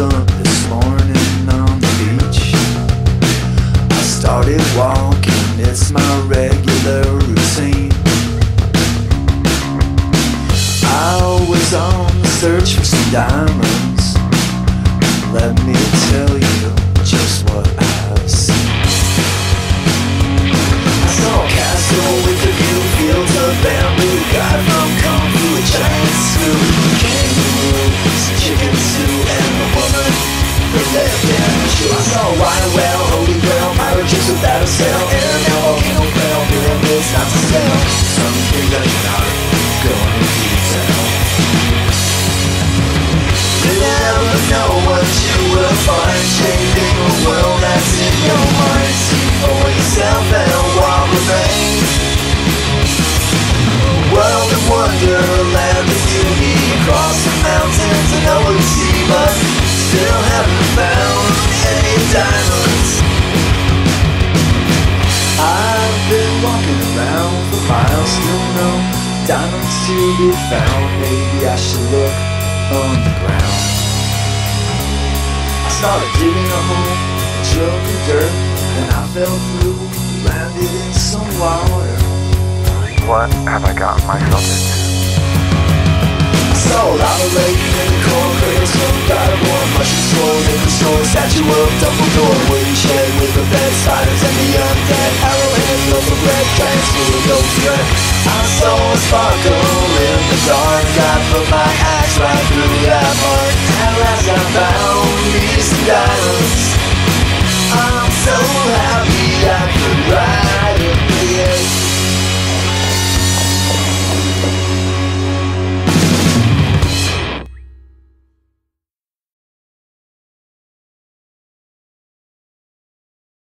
up this morning on the beach. I started walking, it's my regular routine. I was on the search for some diamonds. In a a wire whale, holy grail, pirate ships without a sail, air now volcano fell, pyramids not to sail. Some things that are going in detail. You never know what you will find Still no diamonds to be found. Maybe I should look on the ground. I started digging a hole, drove in dirt And I fell through, landed in some water. What have I gotten myself into? I saw a lava lake and coral craters Some God of war, mushroom swirl, liquor store Statue of Dumbledore, wooden shed with a bed Spiders and the undead, of school of gold thread I saw a sparkle in the dark. I put my axe right through that mark